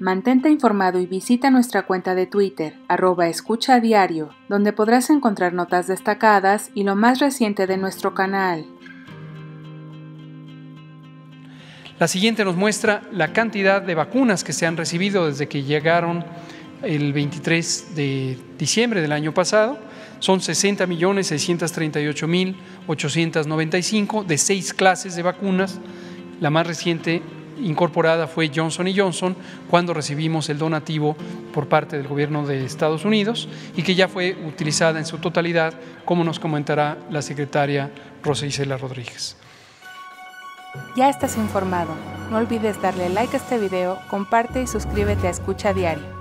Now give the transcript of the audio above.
Mantente informado y visita nuestra cuenta de Twitter, arroba escucha diario, donde podrás encontrar notas destacadas y lo más reciente de nuestro canal. La siguiente nos muestra la cantidad de vacunas que se han recibido desde que llegaron el 23 de diciembre del año pasado. Son 60 millones 638 mil 895 de seis clases de vacunas. La más reciente incorporada fue Johnson Johnson cuando recibimos el donativo por parte del gobierno de Estados Unidos y que ya fue utilizada en su totalidad, como nos comentará la secretaria Rosa Isela Rodríguez. Ya estás informado. No olvides darle like a este video, comparte y suscríbete a Escucha Diario.